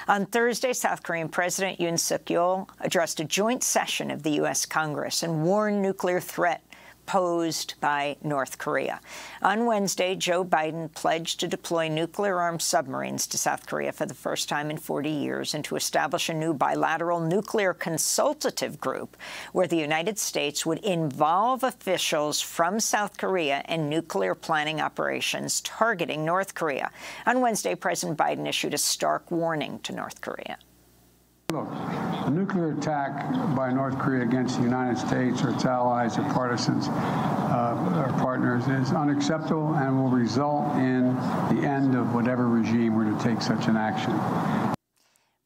Speaker 1: On Thursday, South Korean President Yoon Suk-yeol addressed a joint session of the U.S. Congress and warned nuclear threat posed by North Korea. On Wednesday, Joe Biden pledged to deploy nuclear-armed submarines to South Korea for the first time in 40 years and to establish a new bilateral nuclear consultative group where the United States would involve officials from South Korea in nuclear planning operations targeting North Korea. On Wednesday, President Biden issued a stark warning to North Korea.
Speaker 9: Look, a nuclear attack by North Korea against the United States or its allies or partisans uh, or partners is unacceptable and will result in the end of whatever regime were to take such an action.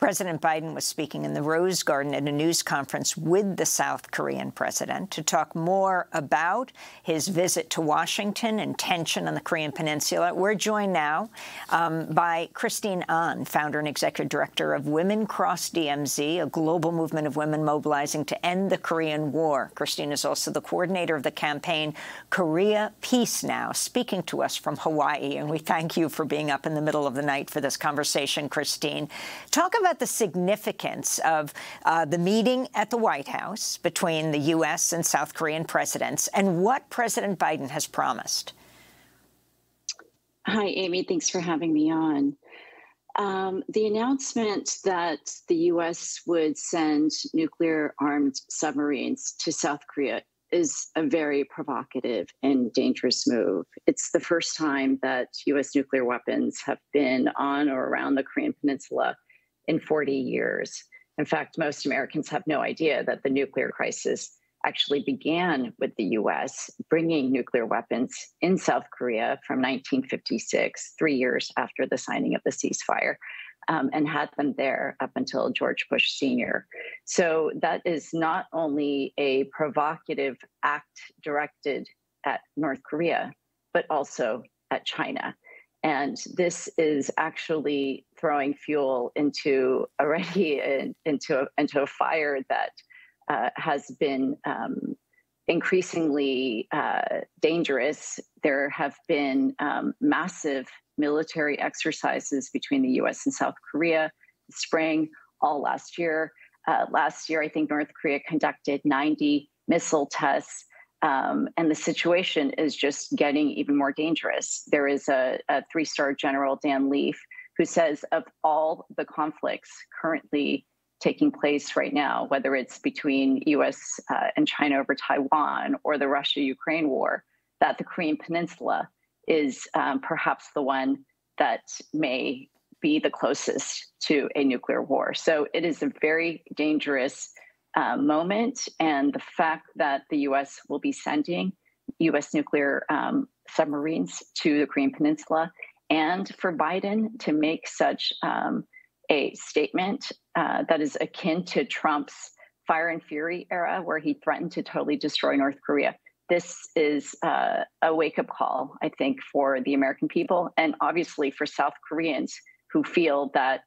Speaker 1: President Biden was speaking in the Rose Garden at a news conference with the South Korean president to talk more about his visit to Washington and tension on the Korean Peninsula. We're joined now um, by Christine Ahn, founder and executive director of Women Cross DMZ, a global movement of women mobilizing to end the Korean War. Christine is also the coordinator of the campaign Korea Peace Now, speaking to us from Hawaii. And we thank you for being up in the middle of the night for this conversation, Christine. Talk about about the significance of uh, the meeting at the White House between the U.S. and South Korean presidents and what President Biden has promised?
Speaker 12: Hi, Amy. Thanks for having me on. Um, the announcement that the U.S. would send nuclear armed submarines to South Korea is a very provocative and dangerous move. It's the first time that U.S. nuclear weapons have been on or around the Korean Peninsula in 40 years. In fact, most Americans have no idea that the nuclear crisis actually began with the US bringing nuclear weapons in South Korea from 1956, three years after the signing of the ceasefire. Um, and had them there up until George Bush Sr. So that is not only a provocative act directed at North Korea, but also at China. And this is actually throwing fuel into already into a, into a fire that uh, has been um, increasingly uh, dangerous. There have been um, massive military exercises between the U.S. and South Korea spring, all last year. Uh, last year, I think North Korea conducted 90 missile tests. Um, and the situation is just getting even more dangerous. There is a, a three star general, Dan Leaf, who says of all the conflicts currently taking place right now, whether it's between US uh, and China over Taiwan or the Russia Ukraine war, that the Korean Peninsula is um, perhaps the one that may be the closest to a nuclear war. So it is a very dangerous uh, moment. And the fact that the US will be sending US nuclear um, submarines to the Korean Peninsula and for Biden to make such um, a statement uh, that is akin to Trump's fire and fury era, where he threatened to totally destroy North Korea. This is uh, a wake up call, I think, for the American people and obviously for South Koreans who feel that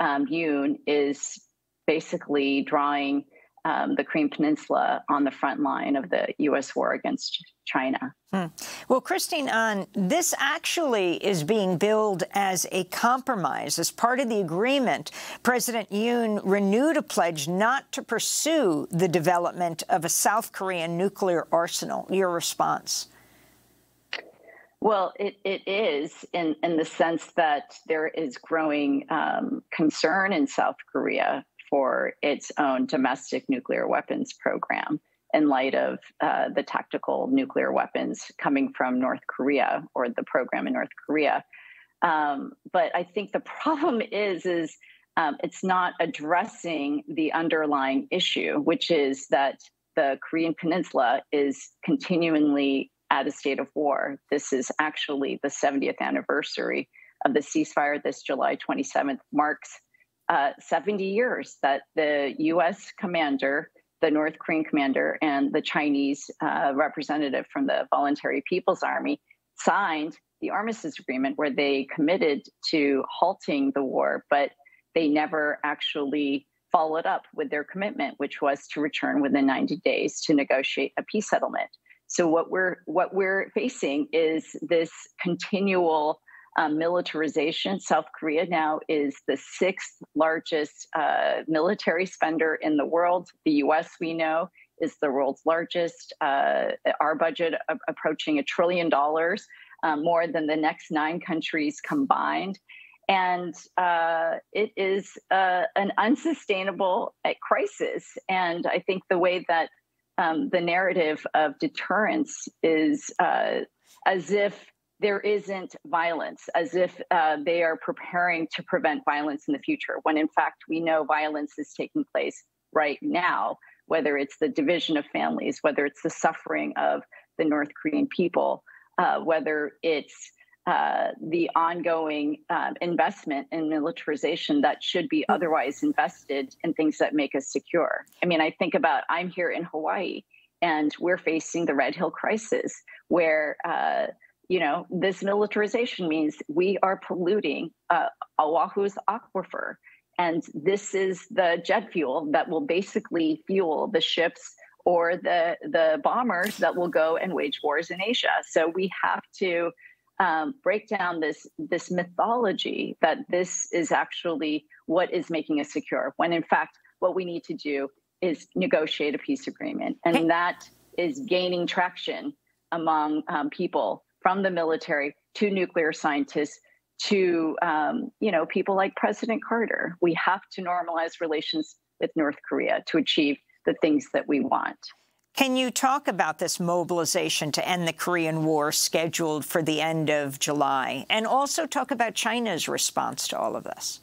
Speaker 12: um, Yoon is basically drawing um, the Korean Peninsula on the front line of the U.S. war against China.
Speaker 1: Hmm. Well, Christine Ahn, this actually is being billed as a compromise. As part of the agreement, President Yoon renewed a pledge not to pursue the development of a South Korean nuclear arsenal. Your response?
Speaker 12: Well, it, it is in, in the sense that there is growing um, concern in South Korea for its own domestic nuclear weapons program in light of uh, the tactical nuclear weapons coming from North Korea or the program in North Korea. Um, but I think the problem is is um, it's not addressing the underlying issue, which is that the Korean Peninsula is continually at a state of war. This is actually the 70th anniversary of the ceasefire. This July 27th marks uh, 70 years that the U.S. commander, the North Korean commander, and the Chinese uh, representative from the Voluntary People's Army signed the armistice agreement where they committed to halting the war, but they never actually followed up with their commitment, which was to return within 90 days to negotiate a peace settlement. So what we're what we're facing is this continual um, militarization. South Korea now is the sixth largest uh, military spender in the world. The US, we know, is the world's largest. Uh, our budget approaching a trillion dollars, uh, more than the next nine countries combined. And uh, it is uh, an unsustainable uh, crisis. And I think the way that um, the narrative of deterrence is as if there isn't violence, as if uh, they are preparing to prevent violence in the future, when in fact we know violence is taking place right now, whether it's the division of families, whether it's the suffering of the North Korean people, uh, whether it's uh, the ongoing um, investment in militarization that should be otherwise invested in things that make us secure. I mean, I think about I'm here in Hawaii and we're facing the Red Hill crisis where uh, you know, this militarization means we are polluting uh, Oahu's aquifer. And this is the jet fuel that will basically fuel the ships or the, the bombers that will go and wage wars in Asia. So we have to um, break down this, this mythology that this is actually what is making us secure, when in fact, what we need to do is negotiate a peace agreement. And that is gaining traction among um, people from the military to nuclear scientists to um, you know people like President Carter. We have to normalize relations with North Korea to achieve the things that we want.
Speaker 1: Can you talk about this mobilization to end the Korean War scheduled for the end of July, and also talk about China's response to all of this?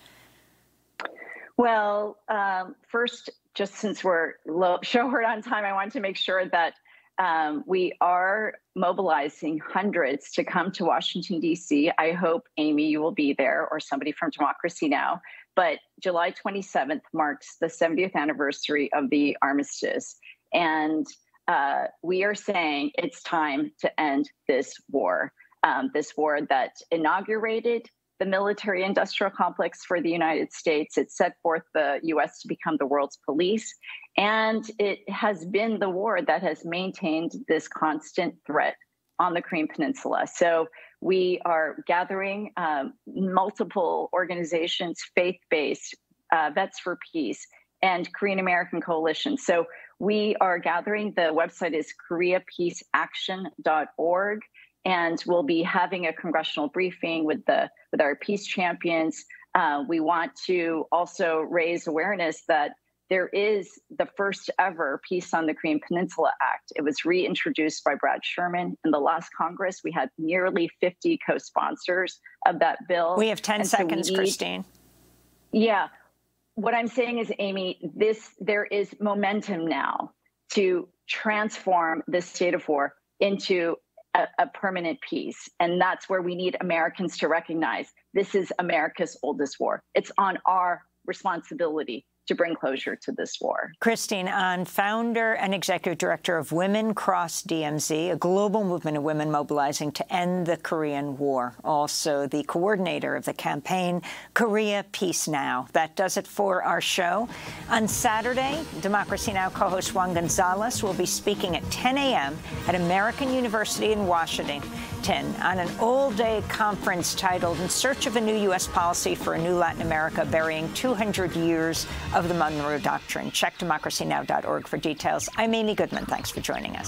Speaker 12: Well, um, first, just since we're low, short on time, I want to make sure that um, we are mobilizing hundreds to come to Washington, D.C. I hope, Amy, you will be there or somebody from Democracy Now! But July 27th marks the 70th anniversary of the armistice. And uh, we are saying it's time to end this war, um, this war that inaugurated the military industrial complex for the United States. It set forth the US to become the world's police. And it has been the war that has maintained this constant threat on the Korean Peninsula. So we are gathering um, multiple organizations, faith based, uh, Vets for Peace, and Korean American Coalition. So we are gathering. The website is koreapeaceaction.org and we'll be having a congressional briefing with the with our peace champions. Uh, we want to also raise awareness that there is the first ever Peace on the Korean Peninsula Act. It was reintroduced by Brad Sherman in the last Congress. We had nearly 50 co sponsors of that bill.
Speaker 1: We have 10 and seconds, so need, Christine.
Speaker 12: Yeah. What I'm saying is, Amy, this there is momentum now to transform this state of war into a, a permanent peace. And that's where we need Americans to recognize this is America's oldest war. It's on our responsibility to bring closure to this war.
Speaker 1: Christine Ahn, founder and executive director of Women Cross DMZ, a global movement of women mobilizing to end the Korean War. Also the coordinator of the campaign Korea Peace Now. That does it for our show. On Saturday, Democracy Now! co-host Juan Gonzalez will be speaking at 10 a.m. at American University in Washington on an all-day conference titled In Search of a New U.S. Policy for a New Latin America, burying 200 years of the Monroe Doctrine. Check democracynow.org for details. I'm Amy Goodman. Thanks for joining us.